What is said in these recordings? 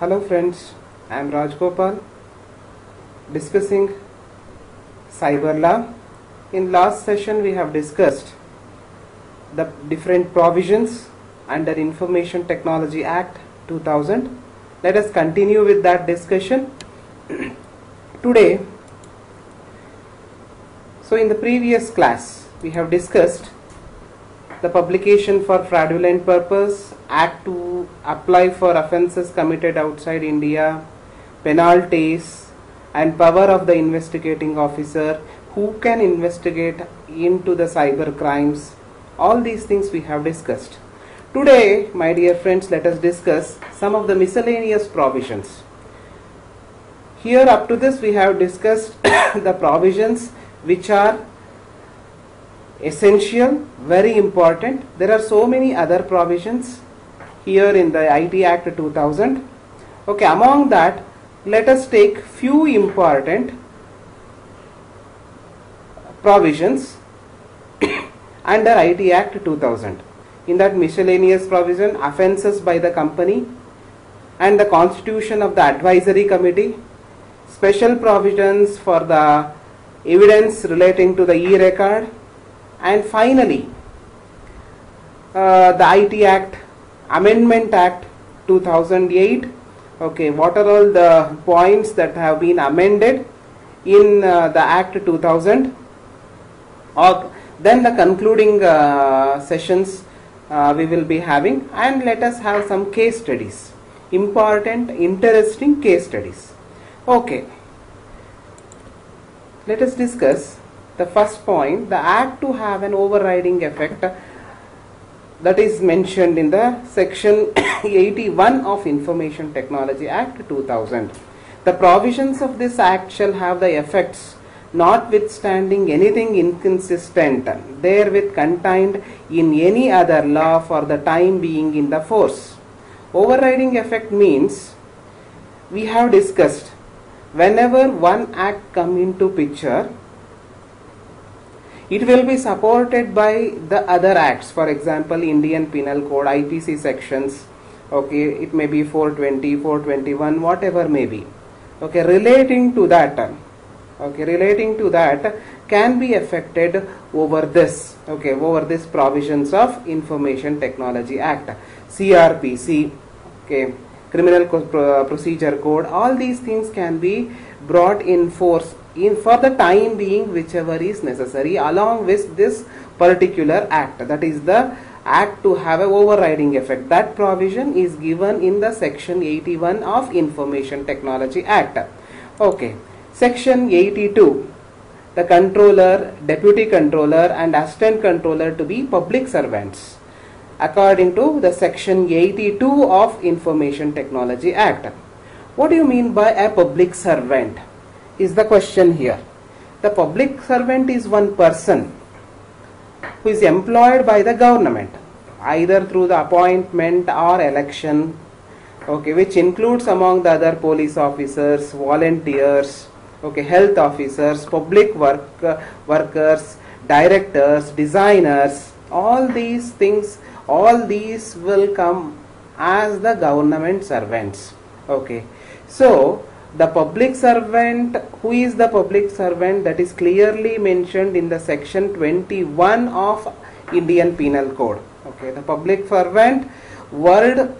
Hello friends, I am Raj Gopal discussing cyber law. In last session we have discussed the different provisions under Information Technology Act 2000. Let us continue with that discussion. Today, so in the previous class we have discussed the publication for fraudulent purpose, act apply for offences committed outside India, penalties, and power of the investigating officer who can investigate into the cyber crimes. All these things we have discussed. Today, my dear friends, let us discuss some of the miscellaneous provisions. Here, up to this, we have discussed the provisions which are essential, very important. There are so many other provisions here in the IT Act 2000. Okay, among that, let us take few important provisions under IT Act 2000. In that miscellaneous provision, offences by the company and the constitution of the advisory committee, special provisions for the evidence relating to the e-record, and finally uh, the IT Act Amendment Act 2008 okay what are all the points that have been amended in uh, the Act 2000 or then the concluding uh, sessions uh, we will be having and let us have some case studies important interesting case studies. Okay let us discuss the first point the act to have an overriding effect that is mentioned in the section 81 of information technology act 2000 the provisions of this act shall have the effects notwithstanding anything inconsistent therewith contained in any other law for the time being in the force. Overriding effect means we have discussed whenever one act come into picture it will be supported by the other acts for example indian penal code ipc sections okay it may be 420 421 whatever may be okay relating to that okay relating to that can be affected over this okay over this provisions of information technology act crpc okay criminal procedure code all these things can be brought in force in for the time being whichever is necessary along with this particular act. That is the act to have a overriding effect. That provision is given in the section 81 of information technology act. Okay. Section 82 the controller deputy controller and assistant controller to be public servants according to the section 82 of information technology act. What do you mean by a public servant is the question here. The public servant is one person who is employed by the government either through the appointment or election okay which includes among the other police officers volunteers okay health officers public work uh, workers directors designers all these things all these will come as the government servants okay so the public servant who is the public servant? That is clearly mentioned in the section 21 of indian penal code. Okay the public servant word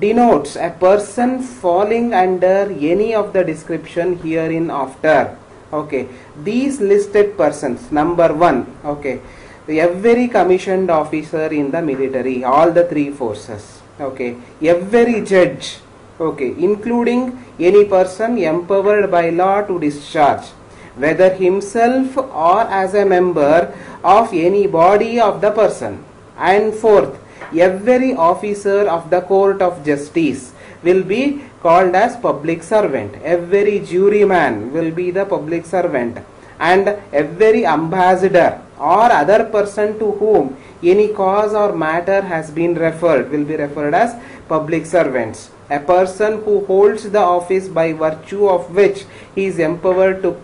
denotes a person falling under any of the description herein after. Okay these listed persons number 1 okay every commissioned officer in the military all the three forces okay every judge okay including any person empowered by law to discharge whether himself or as a member of any body of the person. And fourth every officer of the court of justice will be called as public servant. Every juryman will be the public servant. And every ambassador or other person to whom any cause or matter has been referred will be referred as public servants a person who holds the office by virtue of which he is empowered to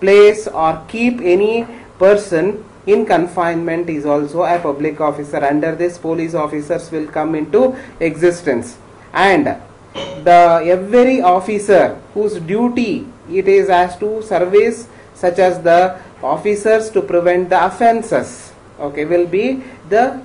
place or keep any person in confinement is also a public officer. Under this police officers will come into existence. And the every officer whose duty it is as to service such as the officers to prevent the offences okay will be the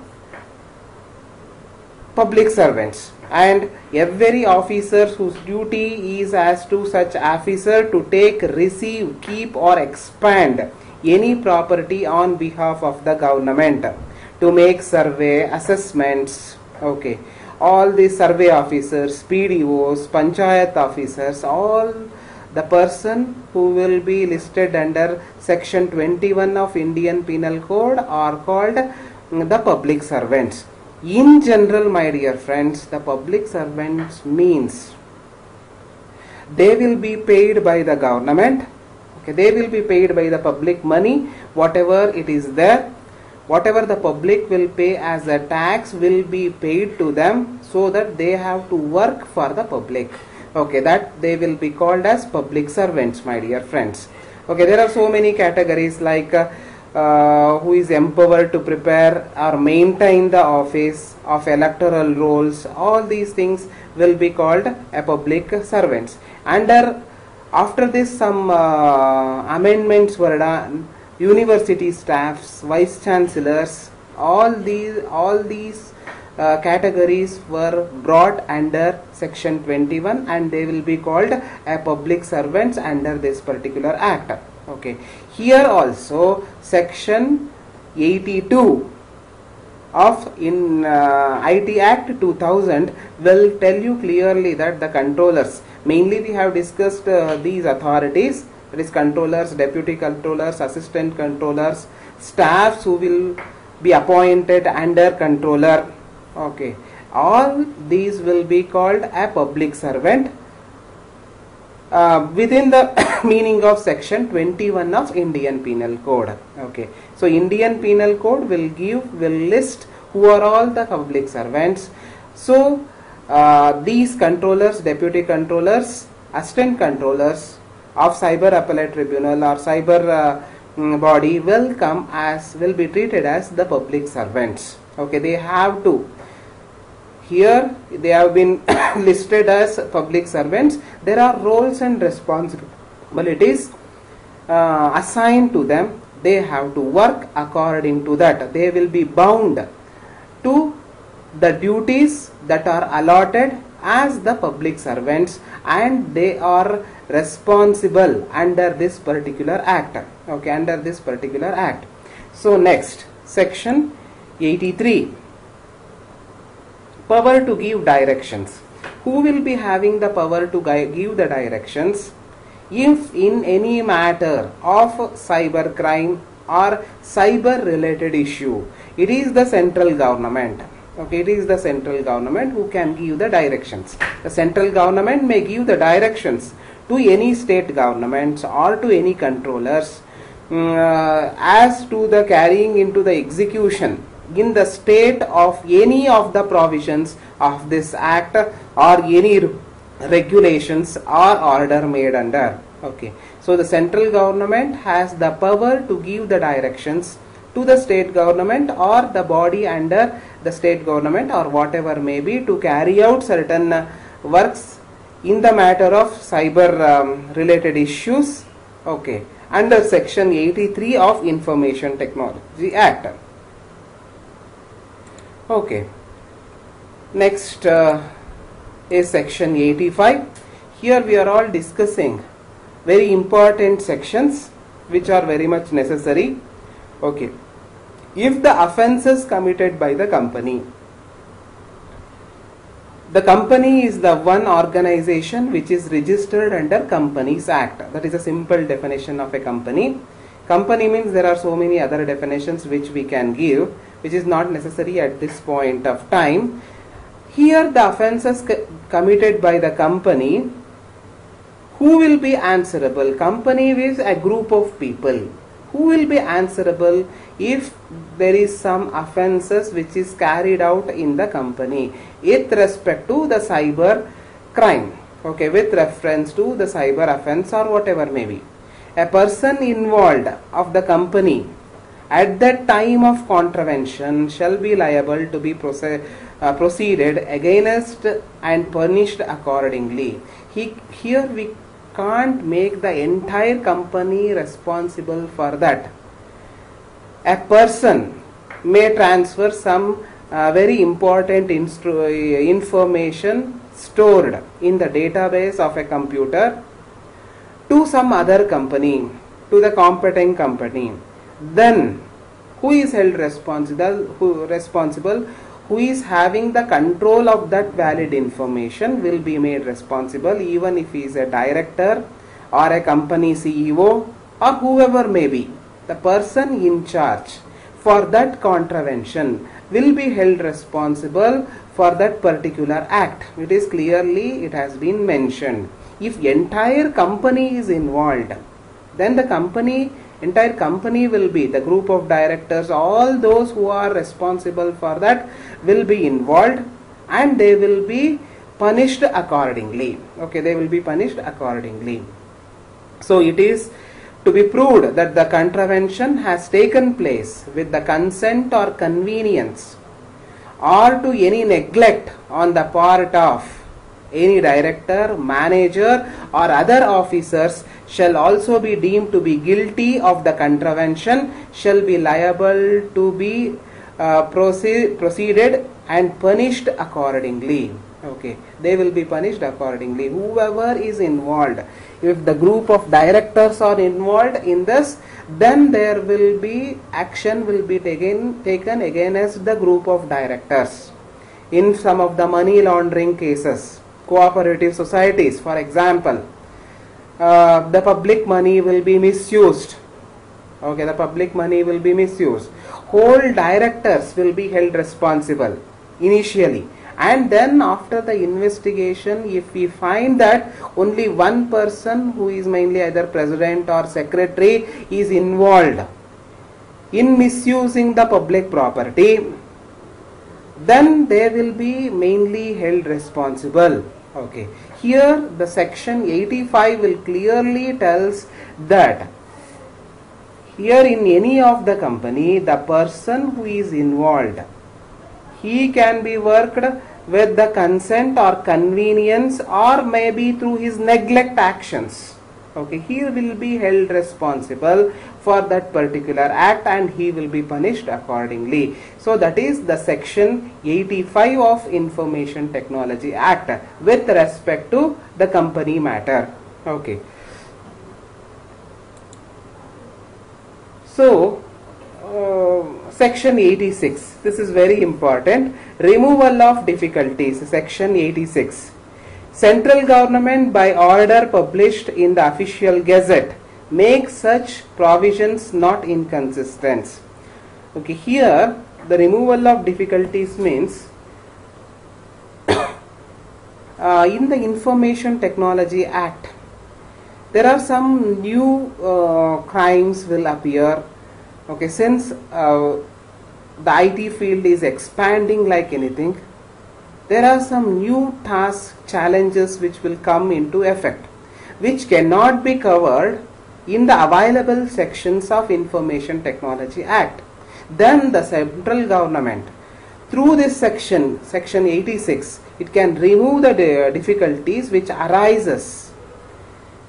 public servants and every officer whose duty is as to such officer to take receive keep or expand any property on behalf of the government to make survey assessments. Okay. All the survey officers pdos panchayat officers all the person who will be listed under section 21 of indian penal code are called the public servants in general my dear friends the public servants means they will be paid by the government. Okay they will be paid by the public money. Whatever it is there whatever the public will pay as a tax will be paid to them so that they have to work for the public. Okay that they will be called as public servants my dear friends. Okay there are so many categories like uh, uh, who is empowered to prepare or maintain the office of electoral rolls. All these things will be called a public servants. Under after this some uh, amendments were done. University staffs vice chancellors all these all these uh, categories were brought under section 21 and they will be called a public servants under this particular act. Okay here also section 82 of in uh, IT Act 2000 will tell you clearly that the controllers mainly we have discussed uh, these authorities that is controllers deputy controllers assistant controllers staffs who will be appointed under controller. Okay. All these will be called a public servant uh, within the meaning of section 21 of indian penal code. Okay. So indian penal code will give will list who are all the public servants. So uh, these controllers deputy controllers assistant controllers of cyber appellate tribunal or cyber uh, mm, body will come as will be treated as the public servants. Okay. They have to here they have been listed as public servants. There are roles and responsibilities uh, assigned to them. They have to work according to that. They will be bound to the duties that are allotted as the public servants and they are responsible under this particular act. Okay under this particular act. So next section 83 power to give directions. Who will be having the power to give the directions? If in any matter of cyber crime or cyber related issue it is the central government okay it is the central government who can give the directions. The central government may give the directions to any state governments or to any controllers uh, as to the carrying into the execution in the state of any of the provisions of this act or any regulations or order made under. Okay. So the central government has the power to give the directions to the state government or the body under the state government or whatever may be to carry out certain uh, works in the matter of cyber um, related issues. Okay. Under section 83 of information technology act okay. Next uh, is section 85 here we are all discussing very important sections which are very much necessary. Okay. If the offenses committed by the company the company is the one organization which is registered under companies act. That is a simple definition of a company. Company means there are so many other definitions which we can give which is not necessary at this point of time. Here the offenses co- committed by the company. Who will be answerable? Company is a group of people. Who will be answerable if there is some offenses which is carried out in the company with respect to the cyber crime? Okay with reference to the cyber offense or whatever may be. A person involved of the company at that time of contravention shall be liable to be uh, proceeded against and punished accordingly. He, here we can't make the entire company responsible for that. A person may transfer some uh, very important instru- information stored in the database of a computer to some other company, to the competent company. Then, who is held responsible? Who responsible? Who is having the control of that valid information will be made responsible, even if he is a director or a company CEO or whoever may be. The person in charge for that contravention will be held responsible for that particular act. It is clearly it has been mentioned. If entire company is involved, then the company entire company will be the group of directors all those who are responsible for that will be involved and they will be punished accordingly. Okay they will be punished accordingly. So it is to be proved that the contravention has taken place with the consent or convenience or to any neglect on the part of any director, manager, or other officers shall also be deemed to be guilty of the contravention, shall be liable to be uh, proceed, proceeded and punished accordingly. Okay, they will be punished accordingly. Whoever is involved, if the group of directors are involved in this, then there will be action will be taken taken against the group of directors. In some of the money laundering cases, cooperative societies, for example, uh, the public money will be misused. Okay, the public money will be misused. Whole directors will be held responsible initially and then after the investigation if we find that only one person who is mainly either president or secretary is involved in misusing the public property then they will be mainly held responsible okay here the section 85 will clearly tells that here in any of the company the person who is involved he can be worked with the consent or convenience or maybe through his neglect actions okay he will be held responsible for that particular act and he will be punished accordingly. So that is the section 85 of information technology act with respect to the company matter. Okay. So uh, section 86 this is very important. Removal of difficulties section 86 central government by order published in the official gazette makes such provisions not inconsistent. Okay here the removal of difficulties means uh, in the information technology act there are some new uh, crimes will appear. Okay since uh, the IT field is expanding like anything there are some new task challenges which will come into effect which cannot be covered in the available sections of information technology act. Then the central government through this section section 86 it can remove the difficulties which arises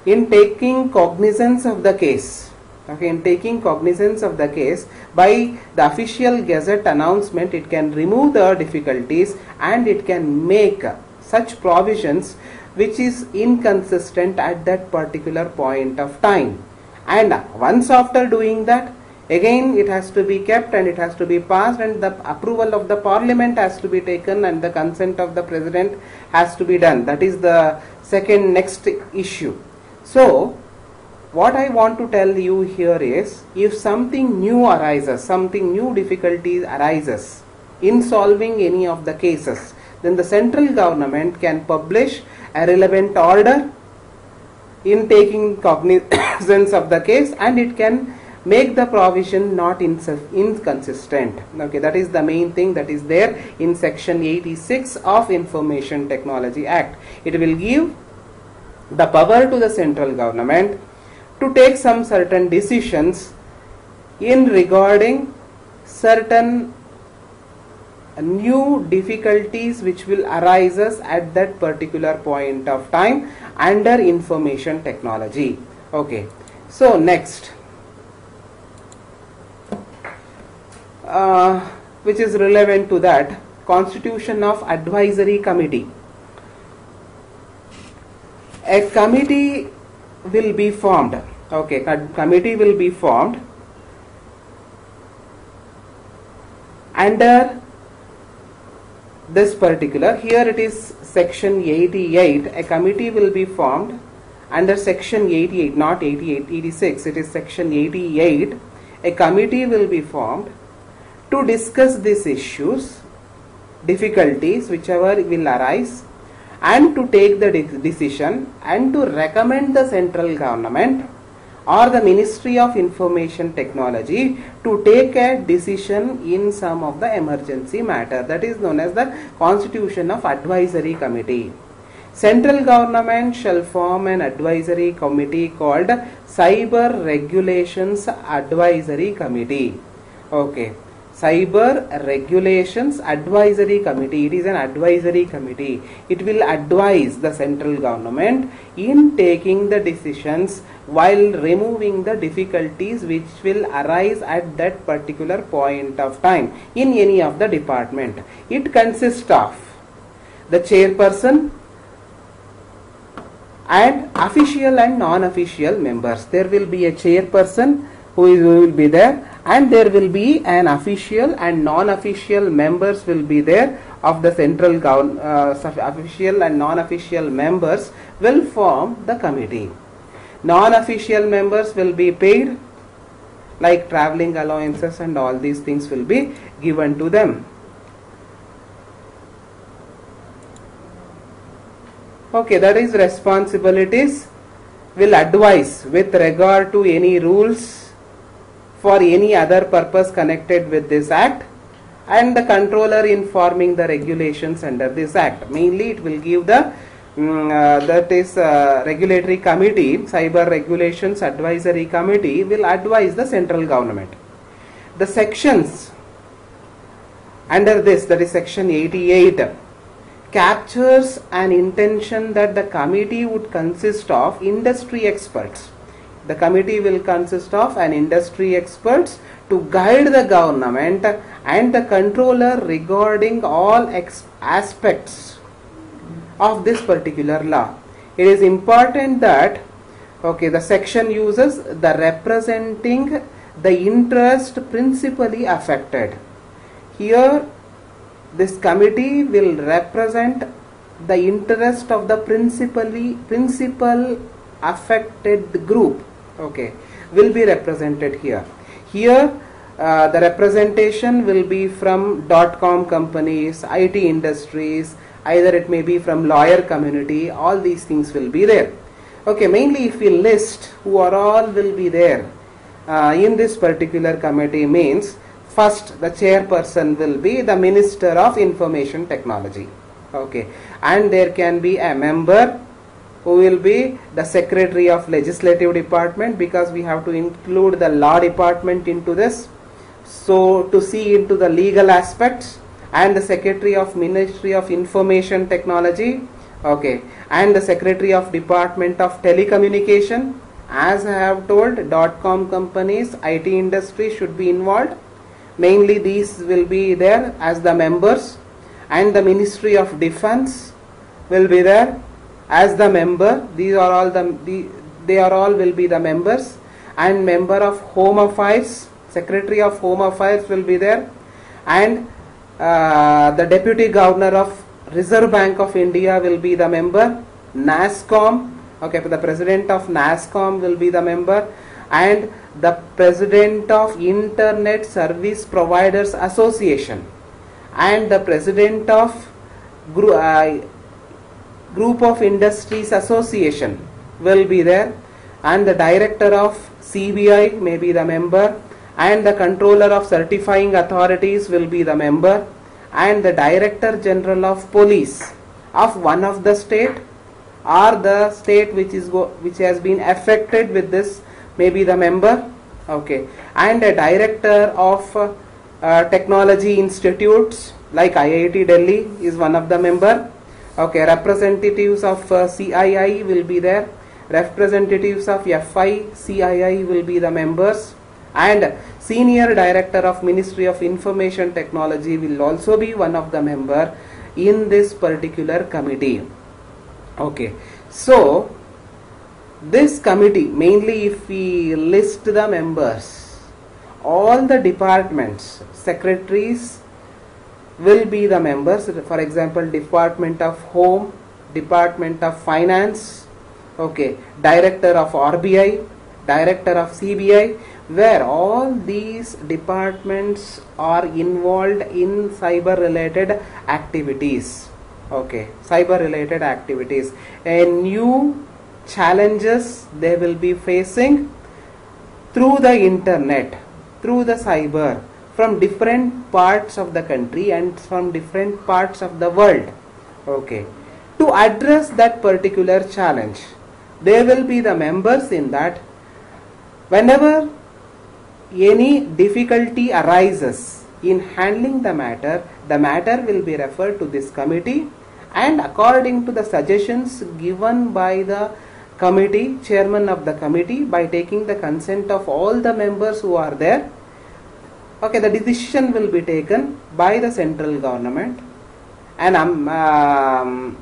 in taking cognizance of the case. Okay in taking cognizance of the case by the official gazette announcement it can remove the difficulties and it can make such provisions which is inconsistent at that particular point of time. And once after doing that again it has to be kept and it has to be passed and the approval of the parliament has to be taken and the consent of the president has to be done. That is the second next issue. So what I want to tell you here is if something new arises, something new difficulties arises in solving any of the cases, then the central government can publish a relevant order in taking cognizance of the case and it can make the provision not inconsistent. Okay that is the main thing that is there in section 86 of information technology act. It will give the power to the central government to take some certain decisions in regarding certain new difficulties which will arise us at that particular point of time under information technology. Okay. So next. Uh, which is relevant to that. Constitution of advisory committee. A committee will be formed okay co- committee will be formed. Under this particular here it is section 88 a committee will be formed under section 88 not 88 86 it is section 88 a committee will be formed to discuss these issues difficulties whichever will arise and to take the de- decision and to recommend the central government or the Ministry of Information Technology to take a decision in some of the emergency matter that is known as the Constitution of Advisory Committee. Central government shall form an advisory committee called Cyber Regulations Advisory Committee. Okay. Cyber Regulations Advisory Committee. It is an advisory committee. It will advise the central government in taking the decisions while removing the difficulties which will arise at that particular point of time in any of the department. It consists of the chairperson and official and non-official members. There will be a chairperson who is, who will be there and there will be an official and non-official members will be there of the central govern uh, official and non-official members will form the committee. Non-official members will be paid like traveling allowances and all these things will be given to them. Okay, that is responsibilities will advise with regard to any rules for any other purpose connected with this act and the controller informing the regulations under this act. Mainly it will give the mm, uh, that is uh, regulatory committee, cyber regulations advisory committee will advise the central government. The sections under this that is section 88 captures an intention that the committee would consist of industry experts. The committee will consist of an industry experts to guide the government and the controller regarding all aspects of this particular law. It is important that okay the section uses the representing the interest principally affected. Here this committee will represent the interest of the principally principal affected group okay. Will be represented here. Here uh, the representation will be from dot com companies it industries either it may be from lawyer community all these things will be there. Okay mainly if we list who are all will be there uh, in this particular committee means first the chairperson will be the minister of information technology. Okay. And there can be a member who will be the secretary of legislative department because we have to include the law department into this. So to see into the legal aspects and the secretary of ministry of information technology okay and the secretary of department of telecommunication. As i have told dot com companies it industry should be involved. Mainly these will be there as the members. And the ministry of defense will be there as the member these are all the, the they are all will be the members. And member of home affairs secretary of home affairs will be there. And uh, the deputy governor of reserve bank of india will be the member. NASSCOM okay the president of NASSCOM will be the member. And the president of internet service providers association. And the president of uh, group of industries association will be there and the director of cbi may be the member and the controller of certifying authorities will be the member and the director general of police of one of the state or the state which is which has been affected with this may be the member. Okay. And a director of uh, uh, technology institutes like IIT Delhi is one of the member okay representatives of uh, CII will be there. Representatives of FI CII will be the members. And senior director of Ministry of Information Technology will also be one of the member in this particular committee. Okay so this committee mainly if we list the members all the departments secretaries will be the members. For example department of home department of finance okay director of RBI director of CBI where all these departments are involved in cyber related activities okay cyber related activities. A new challenges they will be facing through the internet through the cyber from different parts of the country and from different parts of the world. Okay. To address that particular challenge there will be the members in that. Whenever any difficulty arises in handling the matter the matter will be referred to this committee and according to the suggestions given by the committee chairman of the committee by taking the consent of all the members who are there okay the decision will be taken by the central government. And um, um,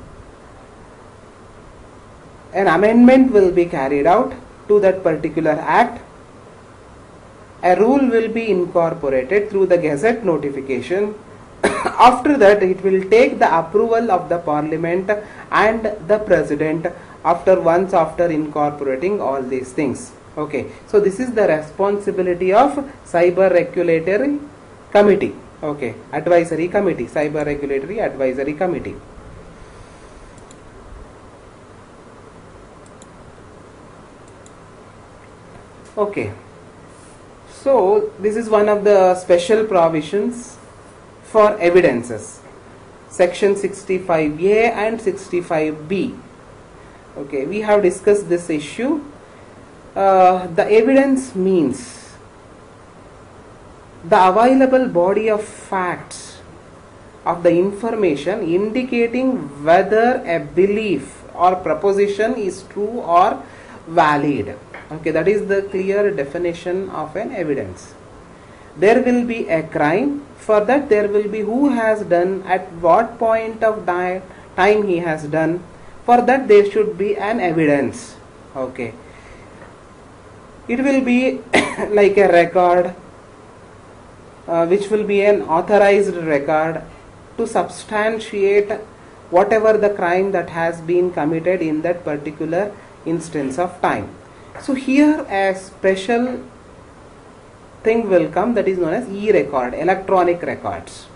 an amendment will be carried out to that particular act. A rule will be incorporated through the gazette notification. After that it will take the approval of the parliament and the president after once after incorporating all these things okay. So this is the responsibility of cyber regulatory committee. Okay. Advisory committee. Cyber regulatory advisory committee. Okay. So this is one of the special provisions for evidences. Section 65a and 65b okay. We have discussed this issue uh, the evidence means the available body of facts of the information indicating whether a belief or proposition is true or valid. Okay that is the clear definition of an evidence. There will be a crime. For that there will be who has done at what point of time he has done. For that there should be an evidence. Okay it will be like a record uh, which will be an authorized record to substantiate whatever the crime that has been committed in that particular instance of time. So here a special thing will come that is known as e-record electronic records.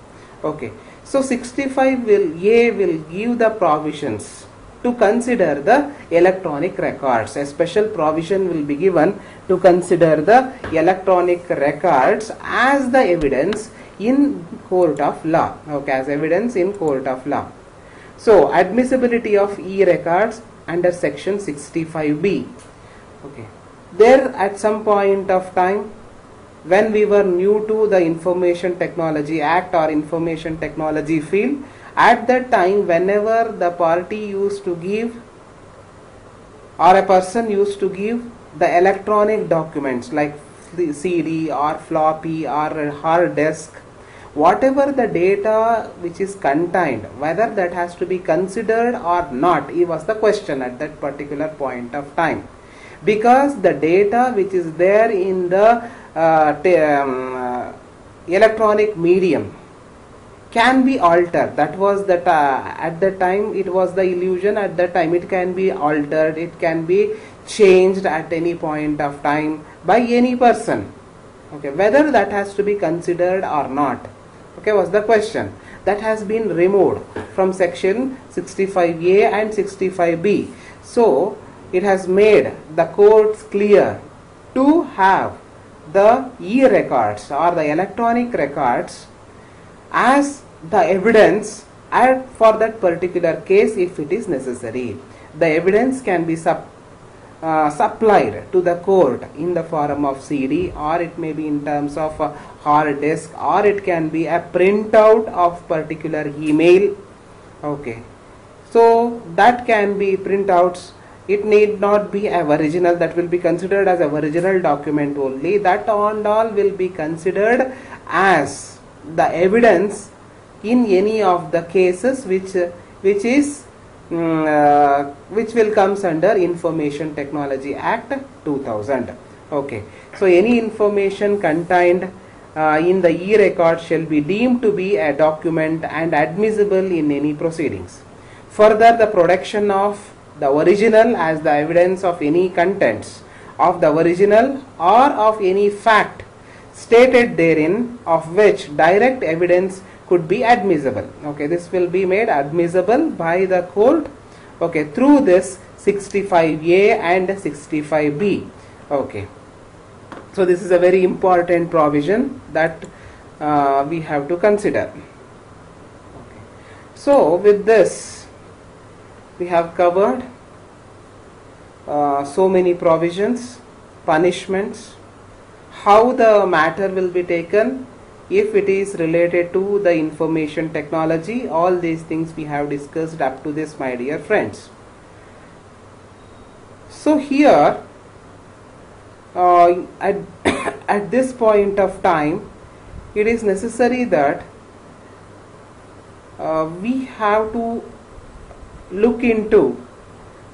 Okay. So 65 will a will give the provisions to consider the electronic records. A special provision will be given to consider the electronic records as the evidence in court of law. Okay, as evidence in court of law. So, admissibility of e-records under section 65b. Okay, there at some point of time when we were new to the information technology act or information technology field at that time whenever the party used to give or a person used to give the electronic documents like CD or floppy or hard disk whatever the data which is contained whether that has to be considered or not it was the question at that particular point of time. Because the data which is there in the uh, um, uh, electronic medium can be altered. That was that uh, at that time it was the illusion at that time. It can be altered it can be changed at any point of time by any person. Okay whether that has to be considered or not. Okay was the question. That has been removed from section 65a and 65b so it has made the courts clear to have the e-records or the electronic records as the evidence for that particular case if it is necessary. The evidence can be sub, uh, supplied to the court in the form of CD or it may be in terms of a hard disk or it can be a printout of particular email. Okay. So that can be printouts. It need not be a original. That will be considered as a original document only. That on all will be considered as the evidence in any of the cases which which is mm, uh, which will comes under information technology act 2000 okay. So any information contained uh, in the e-record shall be deemed to be a document and admissible in any proceedings. Further the production of the original as the evidence of any contents of the original or of any fact stated therein of which direct evidence could be admissible. Okay this will be made admissible by the court okay through this 65a and 65b okay. So this is a very important provision that uh, we have to consider. Okay. so with this we have covered uh, so many provisions punishments how the matter will be taken if it is related to the information technology all these things we have discussed up to this my dear friends. So here uh, at, at this point of time it is necessary that uh, we have to look into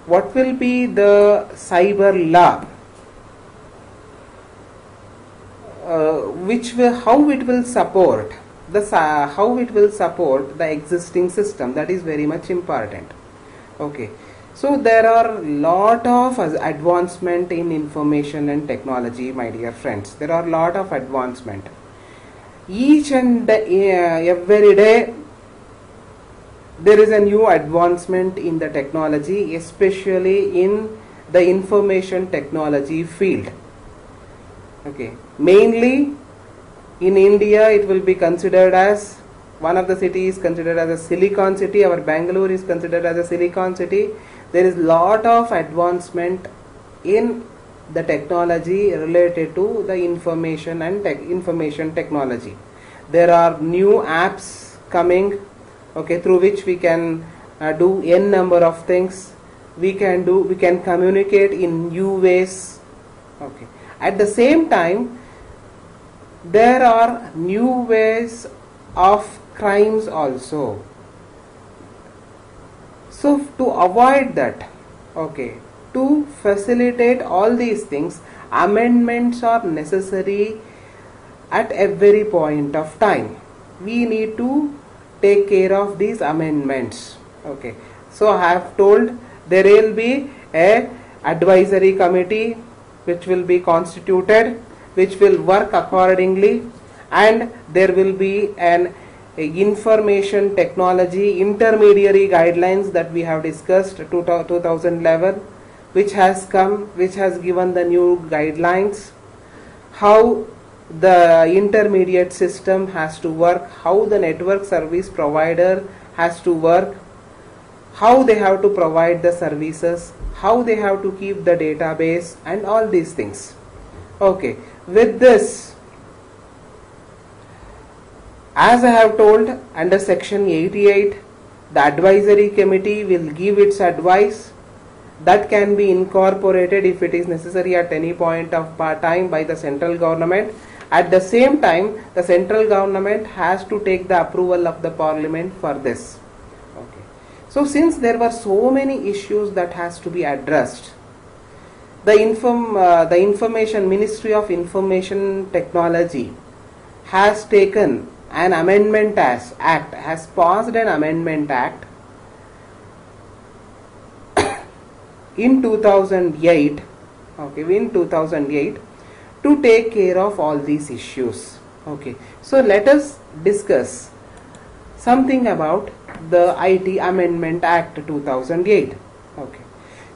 what will be the cyber law uh, which will how it will support the uh, how it will support the existing system that is very much important. Okay. So there are lot of advancement in information and technology my dear friends. There are a lot of advancement. Each and uh, every day there is a new advancement in the technology especially in the information technology field. Okay. Mainly in india it will be considered as one of the cities considered as a silicon city. Our bangalore is considered as a silicon city. There is lot of advancement in the technology related to the information and tech information technology. There are new apps coming okay through which we can uh, do n number of things. We can do we can communicate in new ways okay. At the same time there are new ways of crimes also. So to avoid that okay to facilitate all these things amendments are necessary at every point of time. We need to take care of these amendments okay. So i have told there will be a advisory committee which will be constituted which will work accordingly and there will be an information technology intermediary guidelines that we have discussed 2011 which has come which has given the new guidelines how the intermediate system has to work how the network service provider has to work how they have to provide the services how they have to keep the database and all these things. Okay with this. As I have told under section 88 the advisory committee will give its advice that can be incorporated if it is necessary at any point of time by the central government. At the same time the central government has to take the approval of the parliament for this. Okay. So since there were so many issues that has to be addressed the inform uh, the information ministry of information technology has taken an amendment as act has passed an amendment act in 2008 okay in 2008 to take care of all these issues okay. So let us discuss something about the IT amendment act 2008 okay.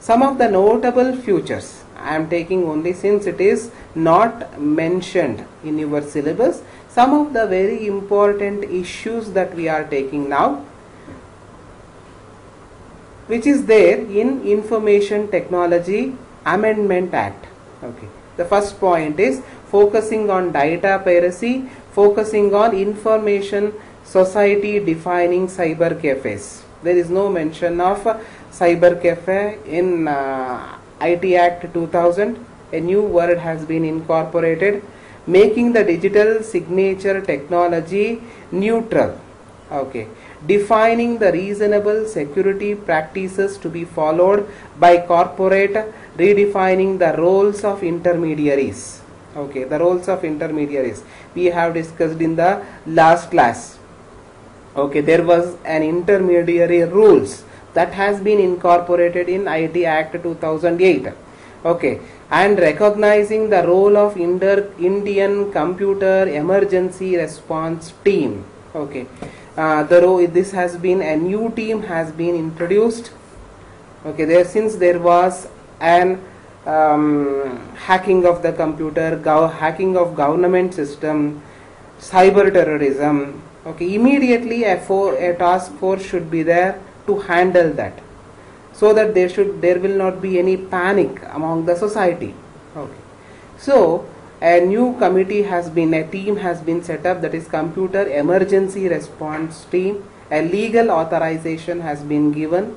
Some of the notable features I am taking only since it is not mentioned in your syllabus some of the very important issues that we are taking now which is there in information technology Amendment Act. Okay. The first point is focusing on data piracy, focusing on information society defining cyber cafes. There is no mention of cyber cafe in uh, IT Act 2000. A new word has been incorporated, making the digital signature technology neutral. Okay. Defining the reasonable security practices to be followed by corporate redefining the roles of intermediaries. Okay. The roles of intermediaries. We have discussed in the last class. Okay. There was an intermediary rules that has been incorporated in IT Act 2008 okay. And recognizing the role of Indian computer emergency response team. Okay. Uh, the ro- this has been a new team has been introduced. Okay. There since there was an um, hacking of the computer gov- hacking of government system cyber terrorism. Okay. Immediately a, for, a task force should be there to handle that so that there should there will not be any panic among the society. Okay. So a new committee has been a team has been set up that is computer emergency response team. A legal authorization has been given.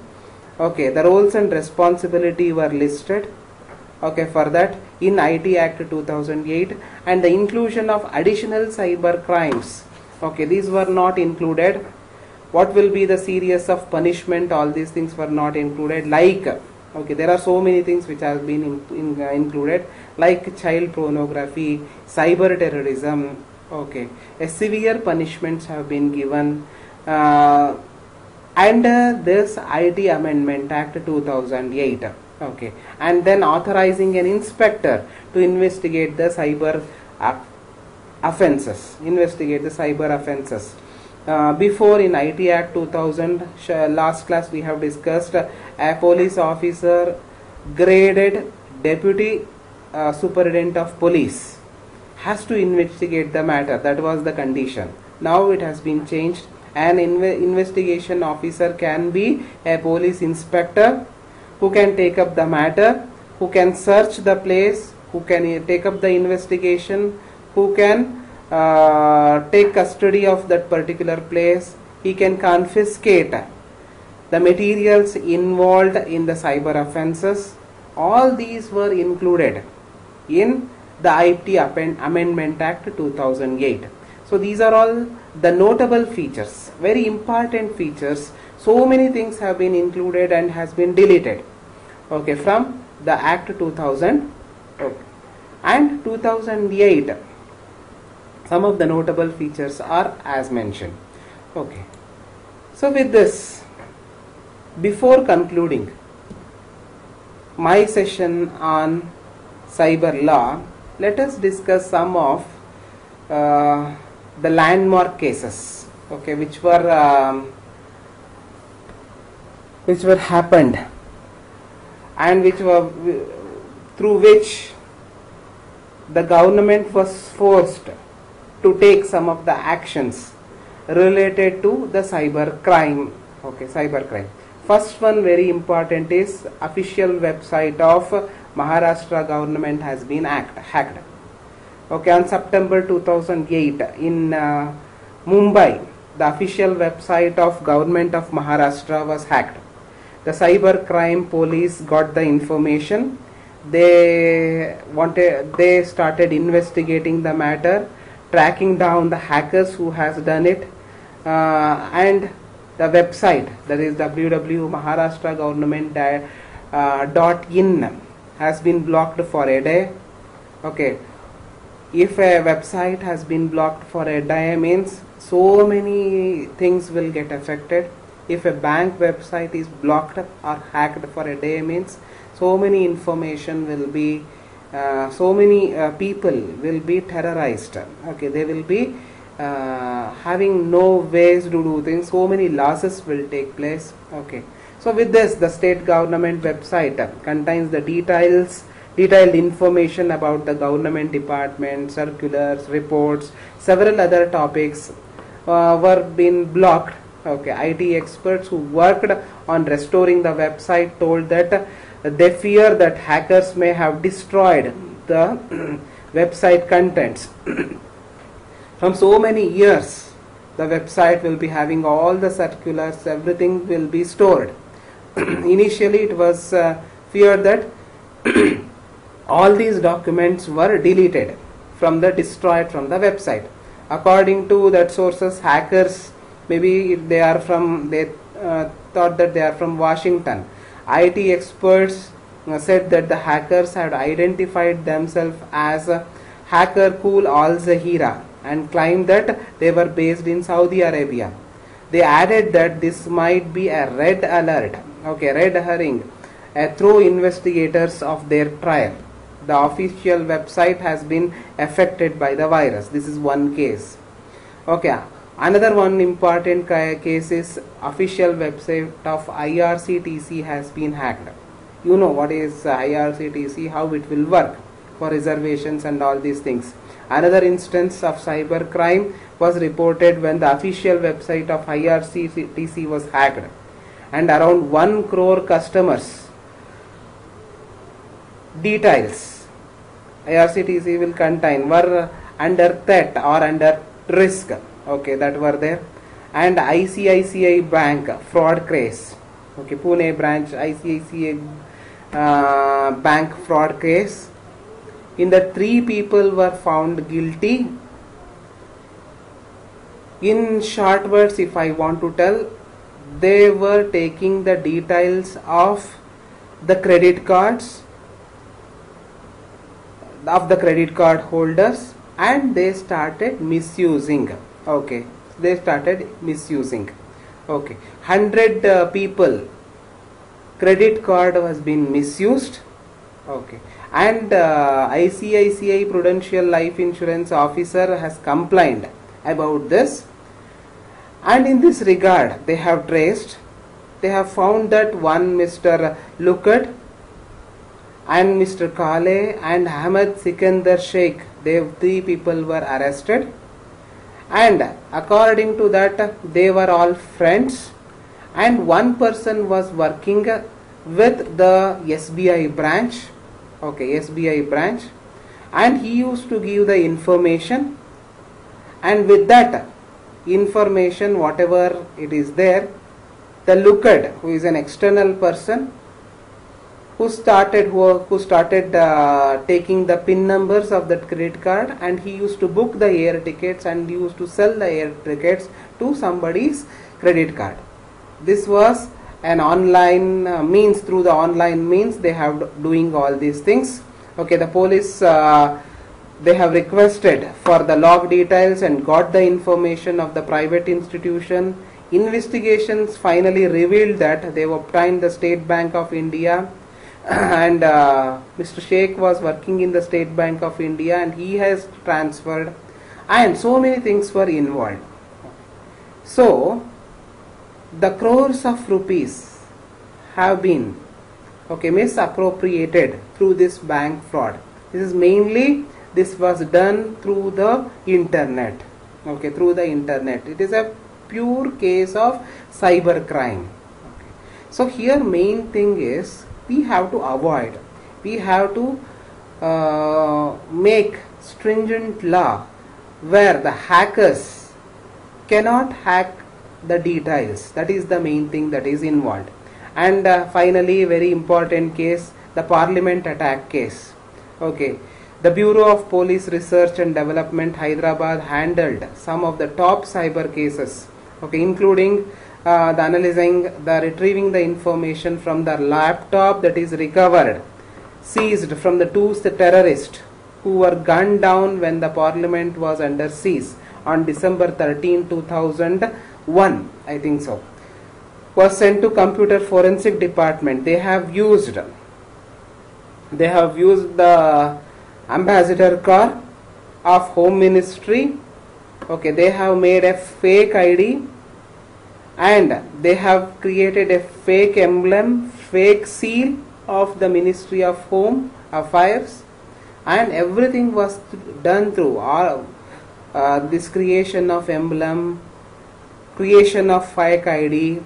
Okay the roles and responsibility were listed. Okay for that in IT Act 2008 and the inclusion of additional cyber crimes. Okay these were not included what will be the series of punishment? All these things were not included. Like okay there are so many things which have been in, in, uh, included like child pornography cyber terrorism okay. A severe punishments have been given uh, and uh, this IT Amendment Act 2008 okay. And then authorizing an inspector to investigate the cyber uh, offenses investigate the cyber offenses uh, before in IT Act 2000 sh- last class we have discussed uh, a police officer graded deputy uh, superintendent of police. Has to investigate the matter. That was the condition. Now it has been changed. An inve- investigation officer can be a police inspector who can take up the matter who can search the place who can uh, take up the investigation who can uh, take custody of that particular place he can confiscate the materials involved in the cyber offenses. All these were included in the IT Amendment Act 2008 so these are all the notable features very important features. So many things have been included and has been deleted okay from the act 2000 okay. and 2008 some of the notable features are as mentioned. Okay. So with this before concluding my session on cyber law let us discuss some of uh, the landmark cases okay which were um, which were happened and which were through which the government was forced to take some of the actions related to the cyber crime. Okay cyber crime. First one very important is official website of maharashtra government has been act, hacked. Okay on september 2008 in uh, mumbai the official website of government of maharashtra was hacked. The cyber crime police got the information. They wanted they started investigating the matter tracking down the hackers who has done it uh, and the website that is www maharashtra government uh, has been blocked for a day. Okay. If a website has been blocked for a day means so many things will get affected. If a bank website is blocked or hacked for a day means so many information will be uh, so many uh, people will be terrorized. Okay they will be uh, having no ways to do things. So many losses will take place. Okay. So with this the state government website contains the details detailed information about the government department circulars reports several other topics uh, were being blocked. Okay IT experts who worked on restoring the website told that they fear that hackers may have destroyed the website contents. From so many years, the website will be having all the circulars, everything will be stored. Initially, it was uh, feared that all these documents were deleted from the destroyed from the website. According to that sources, hackers maybe they are from they uh, thought that they are from Washington. IT experts uh, said that the hackers had identified themselves as hacker cool Al Jazeera and claimed that they were based in Saudi Arabia. They added that this might be a red alert, okay, red herring, uh, through investigators of their trial. The official website has been affected by the virus. This is one case. Okay, another one important case is official website of IRCTC has been hacked. You know what is IRCTC, how it will work for reservations and all these things. Another instance of cyber crime was reported when the official website of IRCTC was hacked and around 1 crore customers details IRCTC will contain were under threat or under risk okay that were there. And ICICI bank fraud case okay Pune branch ICICI uh, bank fraud case in the three people were found guilty. In short words if i want to tell they were taking the details of the credit cards of the credit card holders and they started misusing okay. They started misusing. Okay. 100 uh, people. Credit card has been misused. Okay. And uh, ICICI Prudential Life Insurance officer has complained about this. And in this regard they have traced they have found that one Mr. Lukat and Mr. Kale and Ahmed Sikandar Sheikh they three people were arrested and according to that they were all friends. And one person was working with the SBI branch. Okay SBI branch. And he used to give the information. And with that information whatever it is there the looker who is an external person who started who, started uh, taking the pin numbers of that credit card and he used to book the air tickets and used to sell the air tickets to somebody's credit card. This was an online uh, means through the online means they have doing all these things. Okay the police uh, they have requested for the log details and got the information of the private institution. Investigations finally revealed that they obtained the state bank of india and uh, mr sheikh was working in the state bank of india and he has transferred and so many things were involved. So the crores of rupees have been okay misappropriated through this bank fraud. This is mainly this was done through the internet okay through the internet. It is a pure case of cyber crime. Okay. so here main thing is we have to avoid. We have to uh, make stringent law where the hackers cannot hack the details. That is the main thing that is involved. And uh, finally very important case the parliament attack case. Okay. The bureau of police research and development hyderabad handled some of the top cyber cases okay including uh, the analyzing the retrieving the information from the laptop that is recovered seized from the two terrorists who were gunned down when the parliament was under siege on december 13 2001 i think so was sent to computer forensic department. They have used they have used the ambassador car of home ministry. Okay they have made a fake id and they have created a fake emblem fake seal of the ministry of home affairs. And everything was done through all uh, this creation of emblem creation of fake id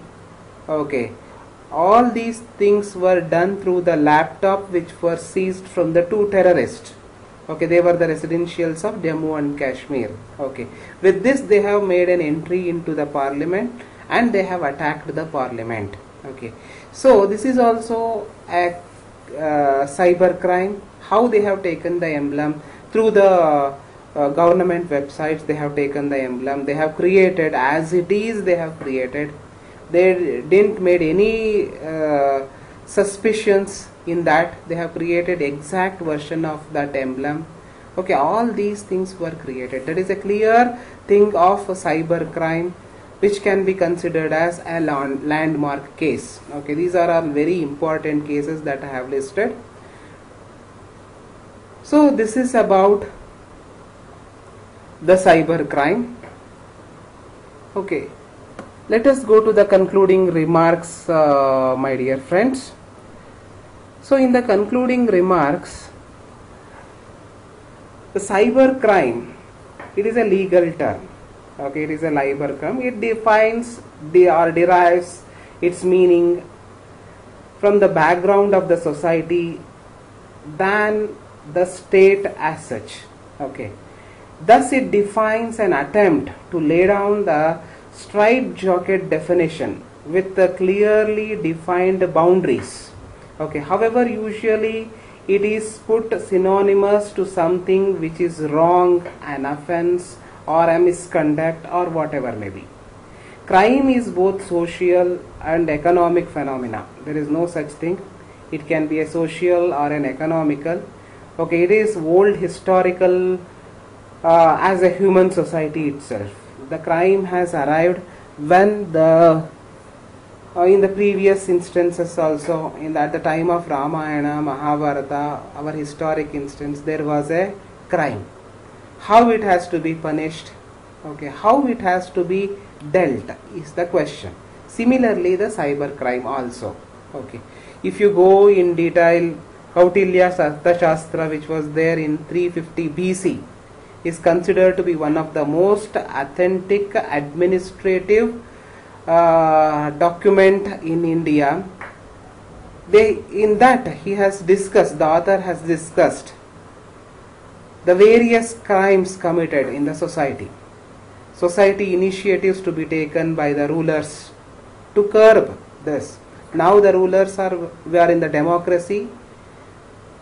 okay. All these things were done through the laptop which were seized from the two terrorists. Okay they were the residentials of jammu and kashmir. Okay. With this they have made an entry into the parliament and they have attacked the parliament. Okay. So this is also a uh, cyber crime. How they have taken the emblem? Through the uh, government websites they have taken the emblem. They have created as it is they have created. They didn't made any uh, suspicions in that. They have created exact version of that emblem. Okay all these things were created. That is a clear thing of cyber crime which can be considered as a landmark case. Okay these are all very important cases that i have listed. So this is about the cyber crime. Okay let us go to the concluding remarks uh, my dear friends. So in the concluding remarks the cyber crime it is a legal term okay it is a cyber crime it defines the or derives its meaning from the background of the society than the state as such. Okay. Thus it defines an attempt to lay down the straight-jacket definition with the clearly defined boundaries. Okay. However usually it is put synonymous to something which is wrong an offense or a misconduct or whatever may be. Crime is both social and economic phenomena. There is no such thing. It can be a social or an economical. Okay it is old historical uh, as a human society itself. The crime has arrived when the uh, in the previous instances also in the, at the time of ramayana mahabharata our historic instance there was a crime how it has to be punished? Okay how it has to be dealt is the question. Similarly the cyber crime also. Okay if you go in detail kautilya's arthashastra which was there in 350 bc is considered to be one of the most authentic administrative uh, document in India. They, in that he has discussed, the author has discussed the various crimes committed in the society. Society initiatives to be taken by the rulers to curb this. Now the rulers are, we are in the democracy,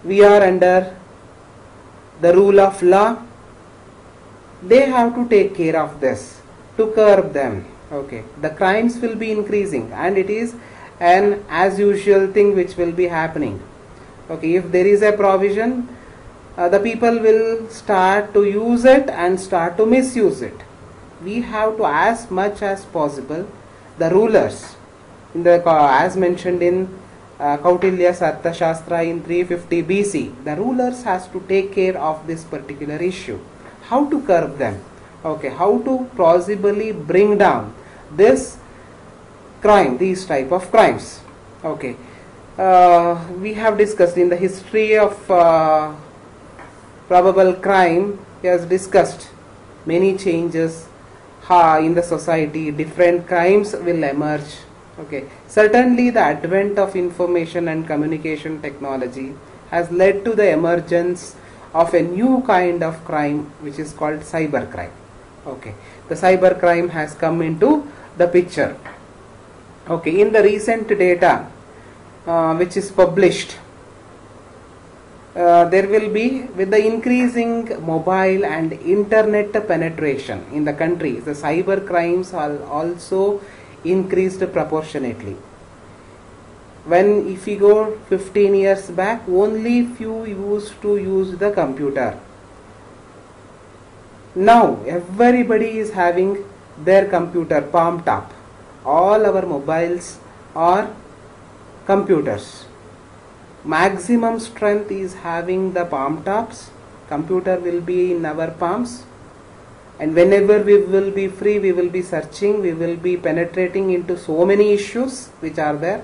we are under the rule of law. They have to take care of this to curb them okay the crimes will be increasing and it is an as usual thing which will be happening okay if there is a provision uh, the people will start to use it and start to misuse it. We have to as much as possible the rulers. In the as mentioned in uh, Kautilya's Arthashastra in 350 BC the rulers has to take care of this particular issue. How to curb them? Okay how to plausibly bring down this crime these type of crimes? Okay uh, we have discussed in the history of uh, probable crime he has discussed. Many changes in the society different crimes will emerge. Okay. Certainly the advent of information and communication technology has led to the emergence of a new kind of crime which is called cyber crime okay. The cyber crime has come into the picture. Okay. In the recent data uh, which is published uh, there will be with the increasing mobile and internet penetration in the country the cyber crimes are also increased proportionately. When if we go 15 years back only few used to use the computer. Now everybody is having their computer palm top all our mobiles are computers maximum strength is having the palm tops. Computer will be in our palms. And whenever we will be free we will be searching we will be penetrating into so many issues which are there.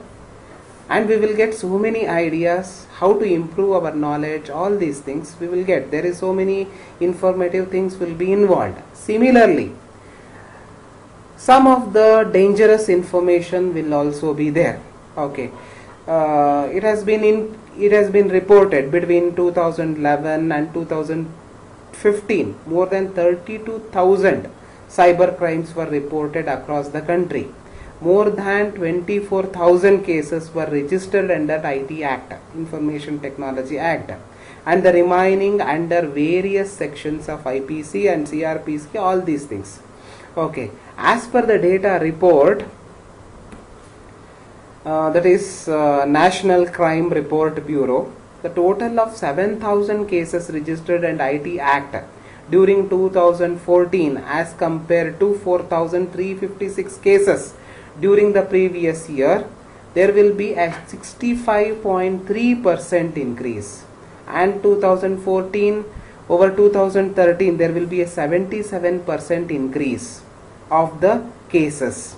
And we will get so many ideas how to improve our knowledge all these things we will get. There is so many informative things will be involved. Similarly some of the dangerous information will also be there. Okay, uh, it has been in it has been reported between 2011 and 2015 more than 32,000 cyber crimes were reported across the country. More than 24,000 cases were registered under IT Act, Information Technology Act, and the remaining under various sections of IPC and CRPC, all these things. Okay, as per the data report, uh, that is uh, National Crime Report Bureau, the total of 7,000 cases registered under IT Act during 2014 as compared to 4,356 cases during the previous year, there will be a 65.3% increase. And 2014 over 2013, there will be a 77% increase of the cases.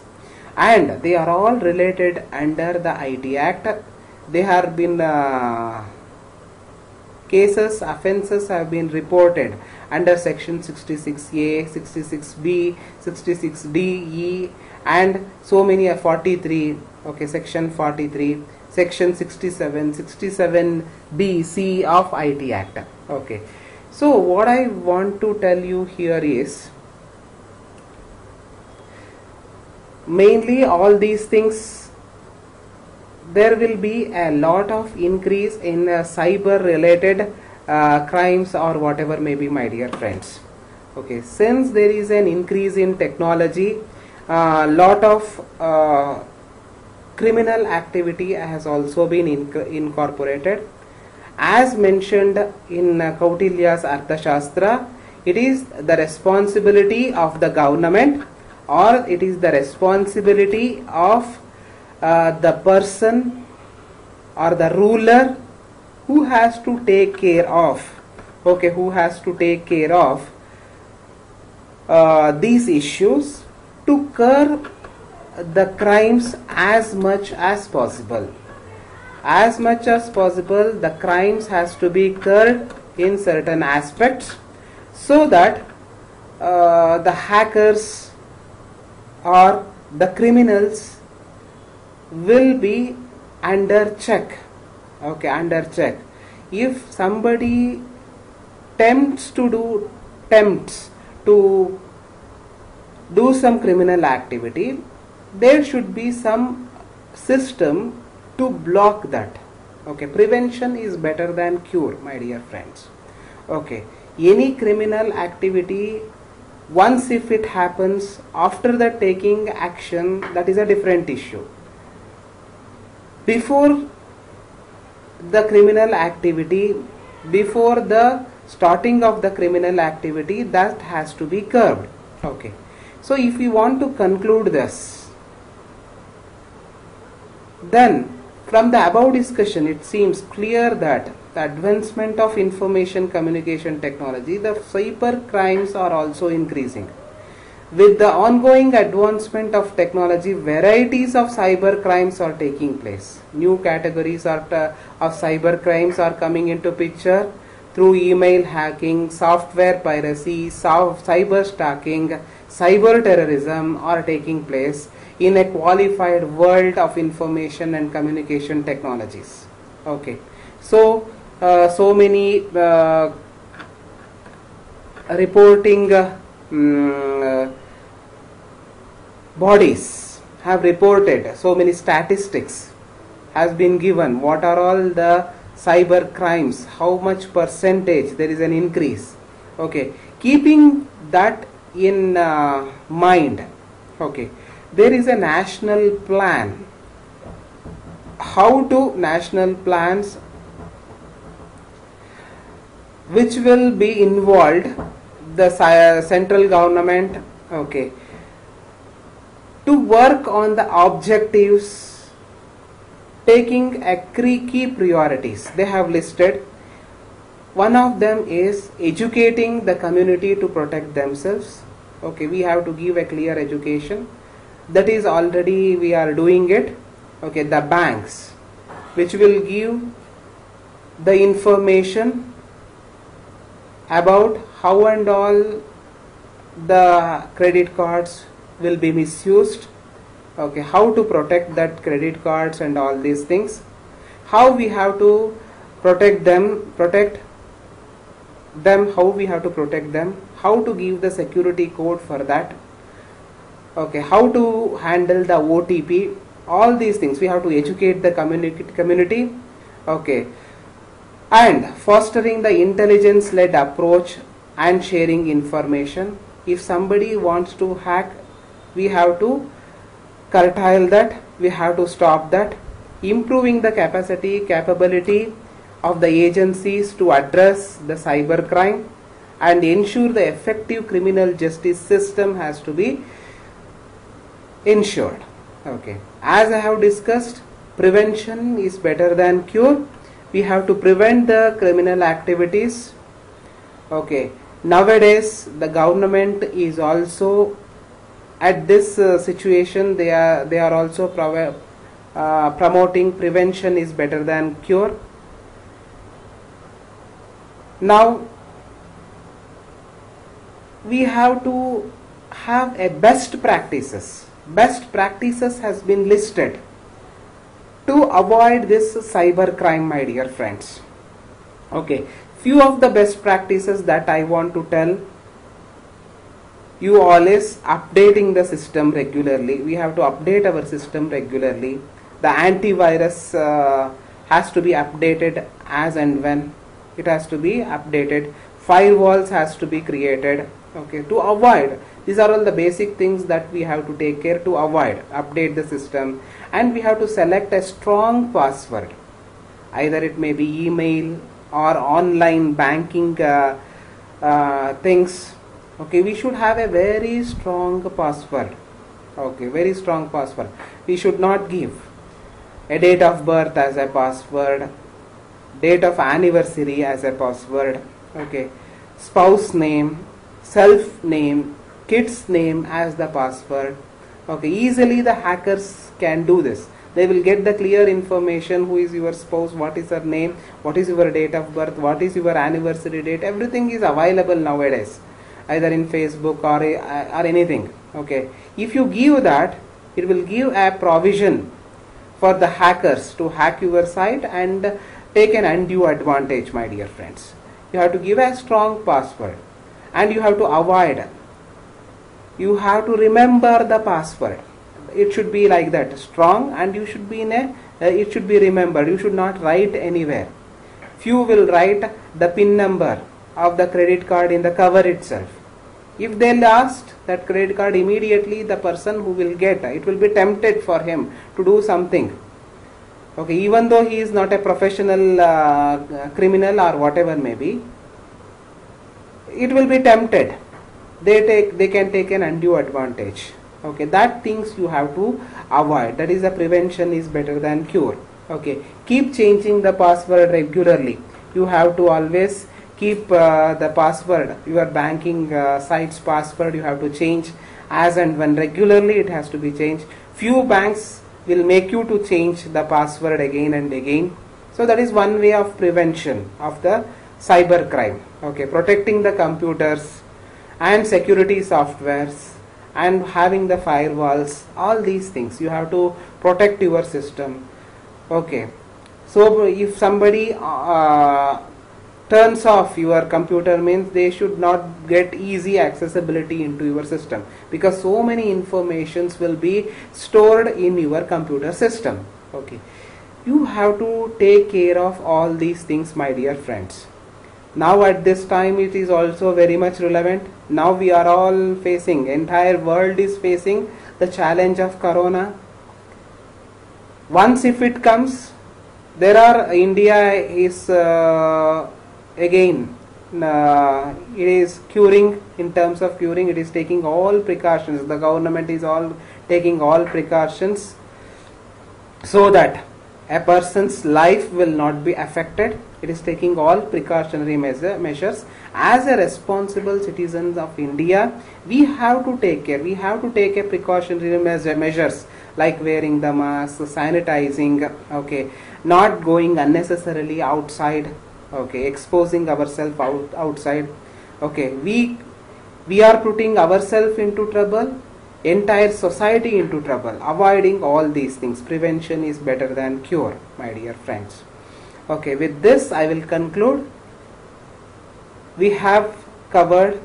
And they are all related under the IT Act. They have been uh, cases, offences have been reported under section 66A, 66B, 66DE, and so many are 43 okay section 43 section 67 67b c of it act okay so what i want to tell you here is mainly all these things there will be a lot of increase in uh, cyber related uh, crimes or whatever may be my dear friends. Okay since there is an increase in technology a lot of uh, criminal activity has also been inc- incorporated. As mentioned in uh, Kautilya's Arthashastra it is the responsibility of the government or it is the responsibility of uh, the person or the ruler who has to take care of okay who has to take care of uh, these issues to curb the crimes as much as possible. As much as possible the crimes has to be curbed in certain aspects so that uh, the hackers or the criminals will be under check. Okay under check. If somebody tempts to do tempts to do some criminal activity there should be some system to block that. Okay prevention is better than cure my dear friends. Okay any criminal activity once if it happens after the taking action that is a different issue. Before the criminal activity before the starting of the criminal activity that has to be curbed. Okay. So if we want to conclude this then from the above discussion it seems clear that the advancement of information communication technology the cyber crimes are also increasing. With the ongoing advancement of technology varieties of cyber crimes are taking place. New categories of cyber crimes are coming into picture through email hacking software piracy cyber stalking cyber terrorism are taking place in a qualified world of information and communication technologies. Okay. So so many uh, reporting uh, mm, bodies have reported so many statistics has been given. What are all the cyber crimes? How much percentage there is an increase? Okay keeping that in uh, mind okay there is a national plan. How to national plans which will be involved the central government okay to work on the objectives taking a key priorities. They have listed. One of them is educating the community to protect themselves. Okay we have to give a clear education. That is already we are doing it. Okay the banks which will give the information about how and all the credit cards will be misused okay how to protect that credit cards and all these things how we have to protect them protect them how we have to protect them how to give the security code for that okay how to handle the otp all these things. We have to educate the community community okay and fostering the intelligence led approach and sharing information. If somebody wants to hack we have to curtail that. We have to stop that. Improving the capacity capability of the agencies to address the cyber crime and ensure the effective criminal justice system has to be ensured. Okay. As i have discussed prevention is better than cure we have to prevent the criminal activities. Okay. Nowadays the government is also at this uh, situation they are they are also uh, promoting prevention is better than cure. Now we have to have a best practices. Best practices has been listed to avoid this cyber crime my dear friends. Okay. Few of the best practices that i want to tell you all is updating the system regularly. We have to update our system regularly. The antivirus uh, has to be updated as and when it has to be updated. Firewalls has to be created okay to avoid these are all the basic things that we have to take care to avoid update the system and we have to select a strong password. Either it may be email or online banking uh, uh, things. Okay we should have a very strong password. Okay very strong password. We should not give a date of birth as a password date of anniversary as a password. Okay spouse name self name kid's name as the password. Okay easily the hackers can do this. They will get the clear information who is your spouse what is her name what is your date of birth what is your anniversary date everything is available nowadays either in facebook or uh, or anything okay. If you give that it will give a provision for the hackers to hack your site and take an undue advantage my dear friends. You have to give a strong password and you have to avoid you have to remember the password. It should be like that strong and you should be in a uh, it should be remembered. You should not write anywhere. Few will write the pin number of the credit card in the cover itself. If they lost that credit card immediately the person who will get it will be tempted for him to do something. Okay even though he is not a professional uh, criminal or whatever may be it will be tempted they take they can take an undue advantage. Okay that things you have to avoid. That is the prevention is better than cure. Okay keep changing the password regularly. You have to always keep uh, the password your banking uh, sites password you have to change as and when regularly it has to be changed. Few banks will make you to change the password again and again. So that is one way of prevention of the cyber crime okay protecting the computers and security softwares and having the firewalls all these things. You have to protect your system. Okay. So if somebody uh, turns off your computer means they should not get easy accessibility into your system because so many informations will be stored in your computer system. Okay. You have to take care of all these things my dear friends now at this time it is also very much relevant. Now we are all facing entire world is facing the challenge of corona. Once if it comes there are india is uh, again uh, it is curing in terms of curing it is taking all precautions. The government is all taking all precautions so that a person's life will not be affected it is taking all precautionary measure, measures as a responsible citizens of india we have to take care we have to take a precautionary measure, measures like wearing the mask sanitizing okay not going unnecessarily outside okay exposing ourselves out, outside okay we we are putting ourselves into trouble entire society into trouble. Avoiding all these things. Prevention is better than cure, my dear friends. Okay, with this I will conclude. We have covered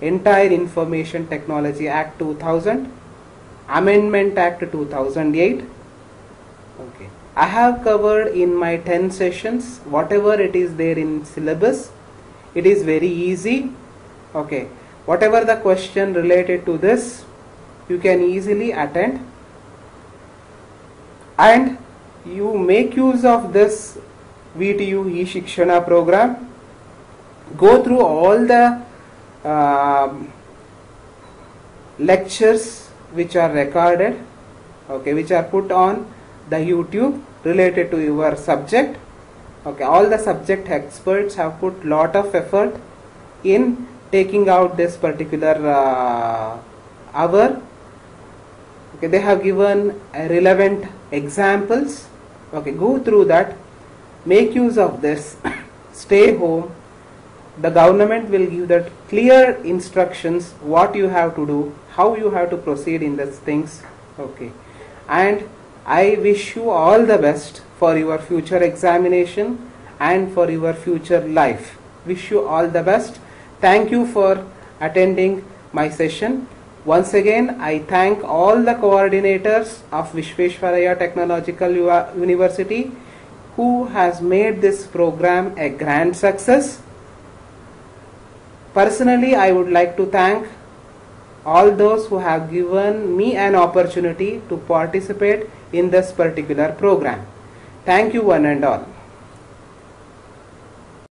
entire Information Technology Act 2000, Amendment Act 2008. Okay. I have covered in my 10 sessions whatever it is there in syllabus. It is very easy. Okay. Whatever the question related to this, you can easily attend and you make use of this VTU e-Shikshana program. Go through all the um, lectures which are recorded, okay, which are put on the YouTube related to your subject. Okay, all the subject experts have put lot of effort in taking out this particular uh, hour. Okay, they have given uh, relevant examples. Okay, go through that, make use of this, stay home. The government will give that clear instructions what you have to do, how you have to proceed in these things. Okay, and I wish you all the best for your future examination and for your future life. Wish you all the best. Thank you for attending my session. Once again, I thank all the coordinators of Visvesvaraya Technological University who has made this program a grand success. Personally, I would like to thank all those who have given me an opportunity to participate in this particular program. Thank you one and all.